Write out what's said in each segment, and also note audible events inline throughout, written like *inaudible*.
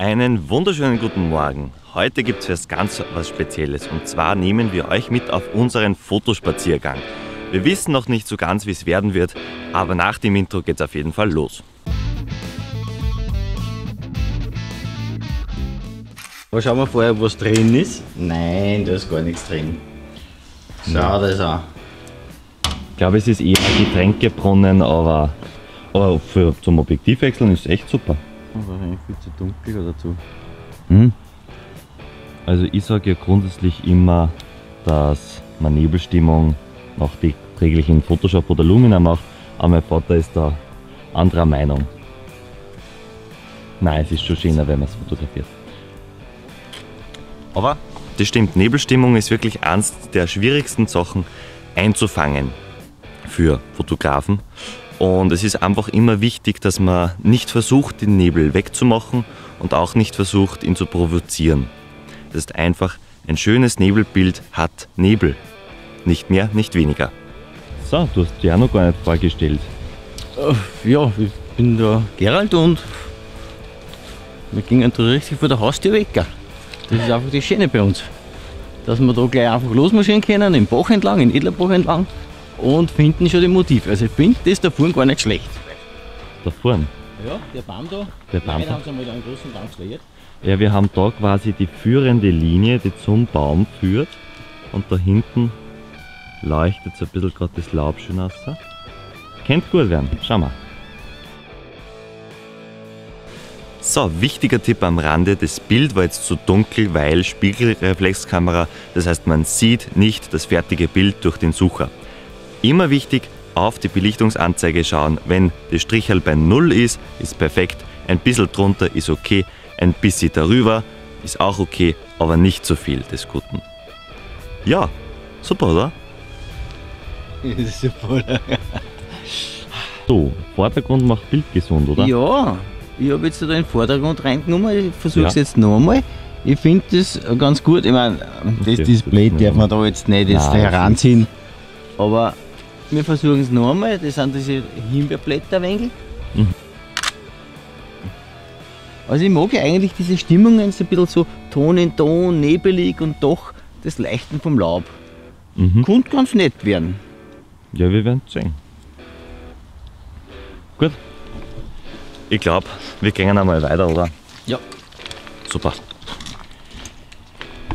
Einen wunderschönen guten Morgen. Heute gibt es was ganz was Spezielles und zwar nehmen wir euch mit auf unseren Fotospaziergang. Wir wissen noch nicht so ganz, wie es werden wird, aber nach dem Intro geht es auf jeden Fall los. Aber schauen wir vorher, was drin ist. Nein, da ist gar nichts drin. Schau das an. Ich glaube, es ist eher ein Getränkebrunnen, aber, aber für, zum Objektivwechseln ist es echt super. Wahrscheinlich viel zu dunkel oder zu. Hm? Also ich sage ja grundsätzlich immer, dass man Nebelstimmung nach die täglichen Photoshop oder Lumina macht, aber mein Vater ist da anderer Meinung. Nein, es ist schon schöner, wenn man es fotografiert. Aber das stimmt, Nebelstimmung ist wirklich eines der schwierigsten Sachen einzufangen für Fotografen. Und es ist einfach immer wichtig, dass man nicht versucht, den Nebel wegzumachen und auch nicht versucht, ihn zu provozieren. Das ist einfach, ein schönes Nebelbild hat Nebel. Nicht mehr, nicht weniger. So, du hast dich auch noch gar nicht vorgestellt. Äh, ja, ich bin der Gerald und wir gingen da richtig vor der Haustür weg. Das ist einfach das Schöne bei uns. Dass wir da gleich einfach losmarschieren können, im Bach entlang, im Edlerbach entlang und finden schon die Motive. Also ich finde das da vorne gar nicht schlecht. Da vorne? Ja, der Baum da. Der Baum da. haben sie mal einen großen Baum gelegt. Ja, wir haben da quasi die führende Linie, die zum Baum führt. Und da hinten leuchtet so ein bisschen gerade das Laub schön aus. Kennt gut werden. Schau mal. So, wichtiger Tipp am Rande, das Bild war jetzt zu dunkel, weil Spiegelreflexkamera, das heißt man sieht nicht das fertige Bild durch den Sucher. Immer wichtig, auf die Belichtungsanzeige schauen. Wenn das Strichel bei 0 ist, ist perfekt. Ein bisschen drunter ist okay. Ein bisschen darüber ist auch okay, aber nicht zu viel des Guten. Ja, super, oder? *laughs* Super. So, Vordergrund macht Bild gesund, oder? Ja, ich habe jetzt da den Vordergrund reingenommen. Ich versuche es Ja. jetzt noch einmal. Ich finde das ganz gut. Ich meine, das. Display darf man da jetzt nicht jetzt heranziehen. Aber wir versuchen es noch einmal. Das sind diese Himbeerblätterwängel. Mhm. Also ich mag ja eigentlich diese Stimmungen so ein bisschen so Ton in Ton, nebelig und doch das Leichten vom Laub. Mhm. Könnte ganz nett werden. Ja, wir werden sehen. Gut. Ich glaube, wir gehen einmal weiter, oder? Ja. Super.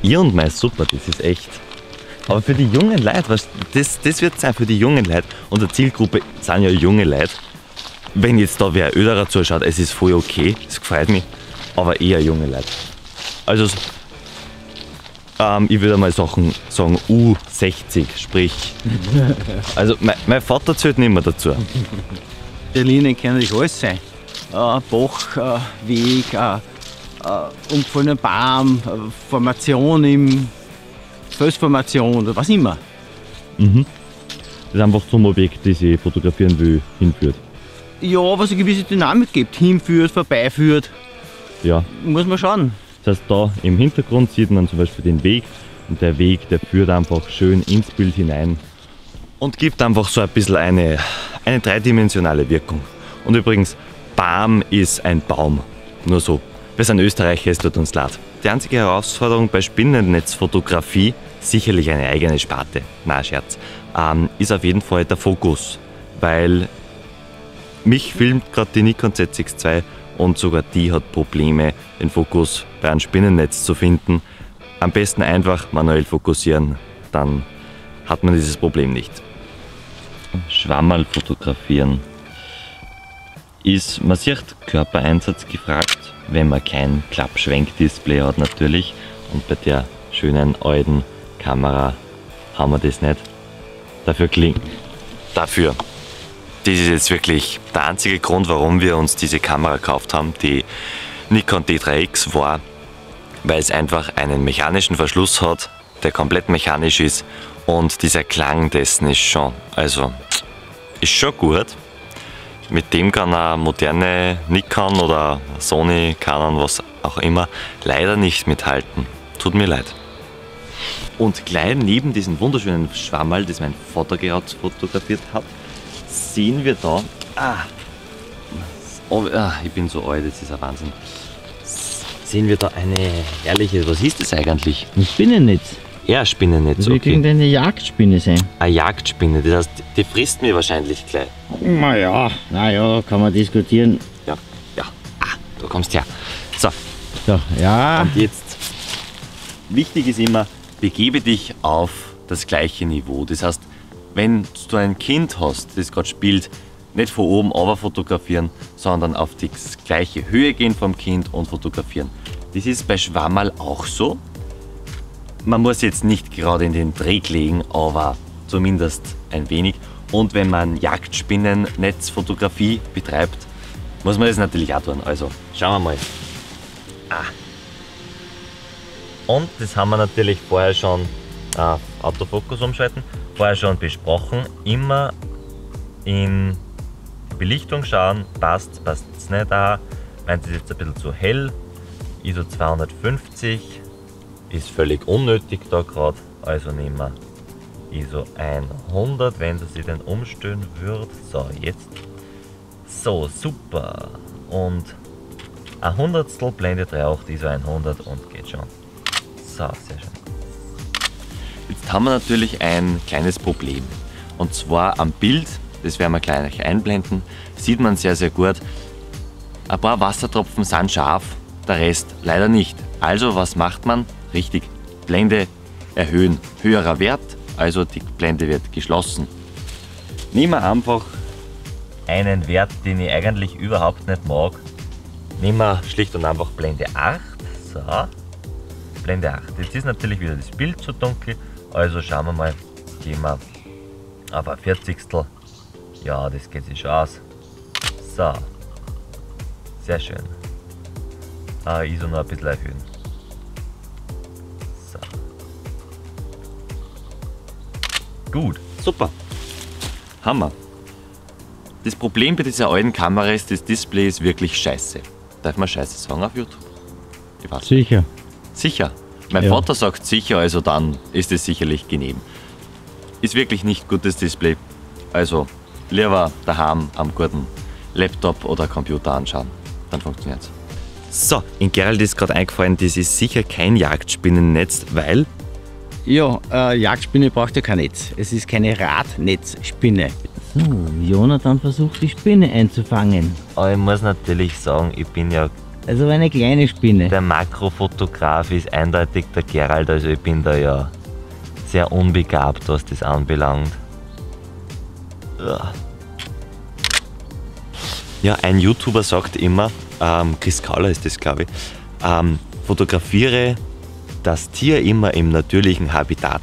Ihr und mein Super, das ist echt. Aber für die jungen Leute, weißt, das, das wird sein für die jungen Leute. Unsere Zielgruppe sind ja junge Leute. Wenn jetzt da wer älterer zuschaut, es ist voll okay, es gefreut mich, aber eher junge Leute. Also, ähm, ich würde mal sagen, sagen U60, sprich. *laughs* Also, mein, mein Vater zählt nicht mehr dazu. Der Linien kann natürlich alles sein. Äh, Bach, äh, Weg, äh, äh, umgefallener Baum, äh, Formation im Felsformation oder was immer. Mhm. Das ist einfach zum Objekt, das ich fotografieren will, hinführt. Ja, was eine gewisse Dynamik gibt, hinführt, vorbeiführt, Ja, muss man schauen. das heißt, da im Hintergrund sieht man zum Beispiel den Weg und der Weg, der führt einfach schön ins Bild hinein und gibt einfach so ein bisschen eine, eine dreidimensionale Wirkung. Und übrigens, Baum ist ein Baum. Nur so. Wir sind Österreicher, es tut uns leid. Die einzige Herausforderung bei Spinnennetzfotografie, sicherlich eine eigene Sparte, na Scherz, ähm, ist auf jeden Fall der Fokus. Weil mich filmt gerade die Nikon ZX2 und sogar die hat Probleme, den Fokus bei einem Spinnennetz zu finden. Am besten einfach manuell fokussieren, dann hat man dieses Problem nicht. Schwammerl fotografieren. Ist, man sieht Körpereinsatz gefragt, wenn man kein Klappschwenkdisplay hat natürlich. Und bei der schönen alten Kamera haben wir das nicht. Dafür klingt. Dafür das ist jetzt wirklich der einzige Grund, warum wir uns diese Kamera gekauft haben, die Nikon D3X war, weil es einfach einen mechanischen Verschluss hat, der komplett mechanisch ist und dieser Klang dessen ist schon, also ist schon gut. Mit dem kann eine moderne Nikon oder Sony, Canon, was auch immer, leider nicht mithalten. Tut mir leid. Und gleich neben diesem wunderschönen Schwammerl, das mein Vater gerade fotografiert hat, sehen wir da. Ah, oh, ah, ich bin so alt, das ist ein Wahnsinn. sehen wir da eine herrliche, was ist das eigentlich? Ein Spinnennetz. Ja, Spinnennetz, Das wird okay. irgendeine Jagdspinne sein. Eine Jagdspinne, das heißt, die frisst mir wahrscheinlich gleich. Naja, naja, kann man diskutieren. Ja, ja. Ah, du kommst her. So, So, ja. und jetzt. Wichtig ist immer, begebe dich auf das gleiche Niveau. Das heißt, wenn du ein Kind hast, das gerade spielt, nicht von oben aber fotografieren, sondern auf die gleiche Höhe gehen vom Kind und fotografieren. Das ist bei Schwammerl auch so. Man muss jetzt nicht gerade in den Dreck legen, aber zumindest ein wenig. Und wenn man Jagdspinnennetzfotografie betreibt, muss man das natürlich auch tun. Also schauen wir mal. Ah. Und das haben wir natürlich vorher schon äh, Autofokus umschalten, vorher schon besprochen. Immer in die Belichtung schauen, passt, passt es nicht da. Meint es jetzt ein bisschen zu hell. ISO 250 ist völlig unnötig da gerade, also nehmen wir ISO 100, wenn sie sich denn umstellen wird. So, jetzt. So, super. Und ein Hundertstel Blende 3.8 ISO 100 und geht schon. So, sehr schön. Jetzt haben wir natürlich ein kleines Problem. Und zwar am Bild, das werden wir gleich einblenden, sieht man sehr, sehr gut. Ein paar Wassertropfen sind scharf, der Rest leider nicht. Also was macht man? Richtig, Blende erhöhen. Höherer Wert, also die Blende wird geschlossen. Nehmen wir einfach einen Wert, den ich eigentlich überhaupt nicht mag. Nehmen wir schlicht und einfach Blende 8. So, Blende 8. Jetzt ist natürlich wieder das Bild zu dunkel, also schauen wir mal, gehen wir auf ein Vierzigstel. Ja, das geht sich schon aus. So, sehr schön. Ah, ISO noch ein bisschen erhöhen. Gut. Super. Hammer. Das Problem bei dieser alten Kamera ist, das Display ist wirklich scheiße. Darf man scheiße sagen auf YouTube? Ich weiß nicht. Sicher. Sicher. Mein Ja. Vater sagt sicher, also dann ist es sicherlich genehm. Ist wirklich nicht gutes Display. Also lieber daheim am guten Laptop oder Computer anschauen. Dann funktioniert's. So, in Gerald ist gerade eingefallen, das ist sicher kein Jagdspinnennetz, weil Ja, äh, Jagdspinne braucht ja kein Netz. Es ist keine Radnetzspinne. So, Jonathan versucht die Spinne einzufangen. aber ich muss natürlich sagen, ich bin ja Also eine kleine Spinne. der Makrofotograf ist eindeutig der Gerald, also ich bin da ja sehr unbegabt, was das anbelangt. Ja, ein YouTuber sagt immer, ähm, Chris Kauler ist das glaube ich, ähm, fotografiere das Tier immer im natürlichen Habitat.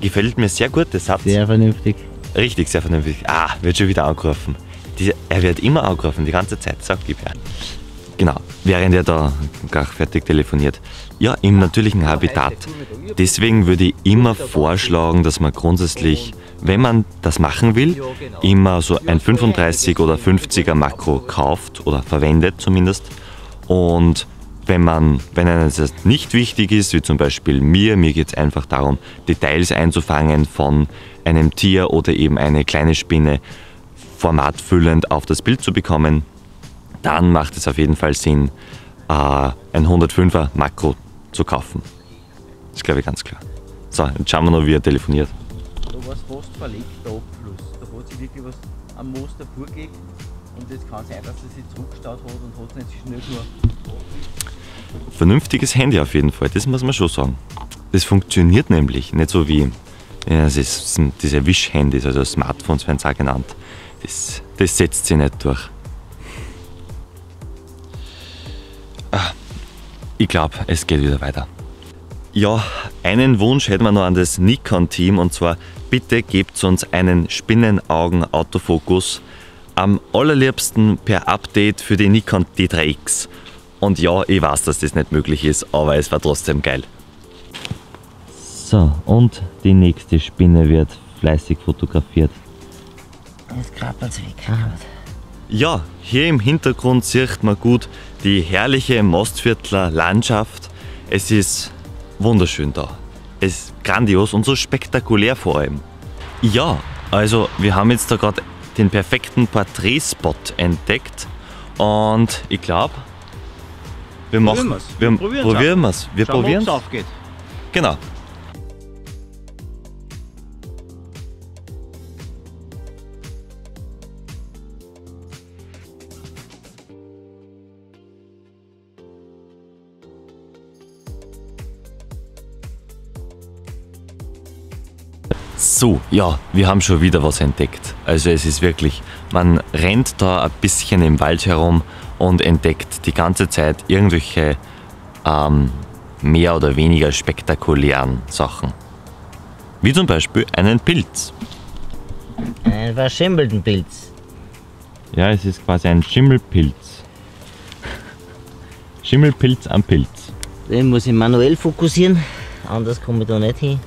Gefällt mir sehr gut, der Satz. Sehr vernünftig. Richtig, sehr vernünftig. Ah, wird schon wieder angerufen. Diese, er wird immer angerufen, die ganze Zeit, sag gib her. Genau, während er da gar fertig telefoniert. Ja, im natürlichen Habitat. Deswegen würde ich immer vorschlagen, dass man grundsätzlich, wenn man das machen will, immer so ein 35 oder 50er Makro kauft oder verwendet zumindest. Und wenn man, wenn einem das nicht wichtig ist, wie zum Beispiel mir, mir geht es einfach darum, Details einzufangen von einem Tier oder eben eine kleine Spinne formatfüllend auf das Bild zu bekommen, dann macht es auf jeden Fall Sinn, äh, ein 105er Makro zu kaufen. Das ist glaube ich ganz klar. So, jetzt schauen wir noch, wie er telefoniert. Da war es fast verlegt, der Abfluss. Da hat sich wirklich was am Moos davor gelegt. Und es kann sein, dass es sich zurückgestaut hat und hat es nicht schnell genug. Vernünftiges Handy auf jeden Fall, das muss man schon sagen. Das funktioniert nämlich, nicht so wie ja, das ist, diese Wish-Handys, also Smartphones werden es auch genannt. Das, das setzt sich nicht durch. Ah, ich glaube, es geht wieder weiter. Ja, einen Wunsch hätten wir noch an das Nikon-Team und zwar bitte gebt uns einen Spinnenaugen-Autofokus. Am allerliebsten per Update für die Nikon D3X. Und ja, ich weiß, dass das nicht möglich ist, aber es war trotzdem geil. So, und die nächste Spinne wird fleißig fotografiert. Jetzt krabbelt es weg. Ja, hier im Hintergrund sieht man gut die herrliche Mostviertler Landschaft. Es ist wunderschön da. Es ist grandios und so spektakulär vor allem. Ja, also wir haben jetzt da gerade den perfekten Porträtspot entdeckt und ich glaube, Wir machen, wir's. wir probieren wir's. Wir probieren ob's aufgeht. Genau. So, ja, wir haben schon wieder was entdeckt. Also es ist wirklich, man rennt da ein bisschen im Wald herum und entdeckt die ganze Zeit irgendwelche ähm, mehr oder weniger spektakulären Sachen. Wie zum Beispiel einen Pilz. Einen verschimmelten Pilz. Ja, es ist quasi ein Schimmelpilz. Schimmelpilz am Pilz. Den muss ich manuell fokussieren, anders komme ich da nicht hin.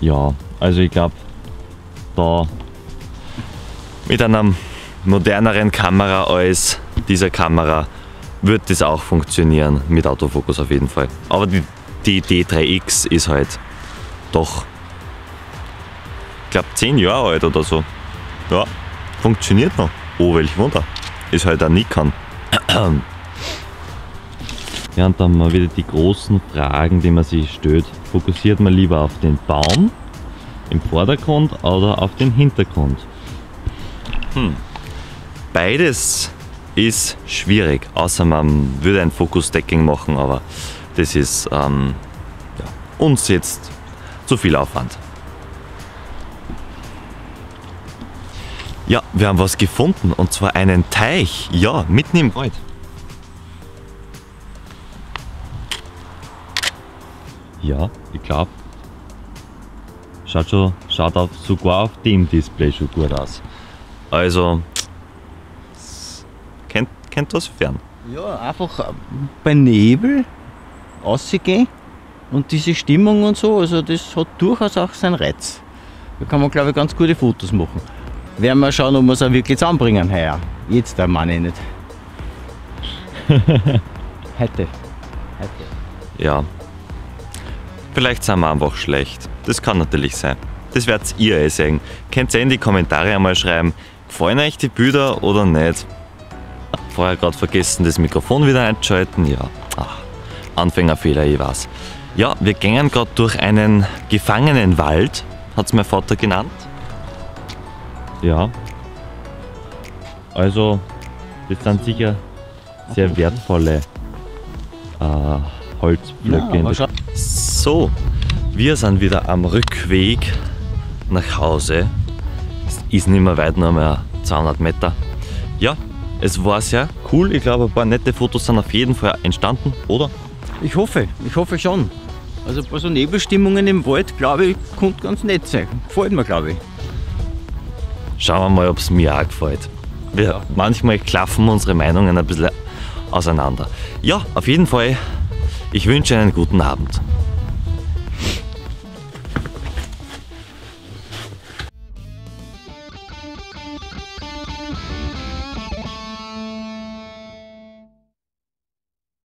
Ja, also ich glaube, da mit einer moderneren Kamera als dieser Kamera wird das auch funktionieren mit Autofokus auf jeden Fall. Aber die, die D3X ist halt doch, ich glaube, 10 Jahre alt oder so. Ja, funktioniert noch. Oh, welch Wunder. Ist halt ein Nikon. Ja, und dann wir wieder die großen Fragen, die man sich stellt. Fokussiert man lieber auf den Baum im Vordergrund oder auf den Hintergrund? Hm. Beides ist schwierig, außer man würde ein Fokus-Stacking machen, aber das ist ähm, ja, uns jetzt zu viel Aufwand. Ja, wir haben was gefunden und zwar einen Teich, ja, mitten im Wald. Ja, ich glaube. Schaut schon, schaut auf, sogar auf dem Display schon gut aus. Also, kennt, kennt das fern. Ja, einfach äh, bei Nebel rausgehen und diese Stimmung und so, also das hat durchaus auch seinen Reiz. Da kann man, glaube ich, ganz gute Fotos machen. Werden wir schauen, ob wir es auch wirklich zusammenbringen heuer. Jetzt der Mann nicht. *laughs* Heute. Heute. Ja. Vielleicht sind wir einfach schlecht. Das kann natürlich sein. Das werdet ihr eh sehen. Könnt ihr in die Kommentare einmal schreiben, gefallen euch die Bilder oder nicht? Vorher gerade vergessen, das Mikrofon wieder einzuschalten. Ja, ach, Anfängerfehler, ich weiß. Ja, wir gehen gerade durch einen Gefangenenwald, hat es mein Vater genannt. Ja. Also, das sind sicher sehr wertvolle äh, Holzblöcke. Ja, so, wir sind wieder am Rückweg nach Hause. Ist nicht mehr weit, nur mehr 200 Meter. Ja, es war sehr cool. Ich glaube, ein paar nette Fotos sind auf jeden Fall entstanden, oder? Ich hoffe, ich hoffe schon. Also ein paar so Nebelstimmungen im Wald, glaube ich, könnte ganz nett sein. Gefällt mir, glaube ich. Schauen wir mal, ob es mir auch gefällt. Wir, manchmal klaffen unsere Meinungen ein bisschen auseinander. Ja, auf jeden Fall, ich wünsche einen guten Abend.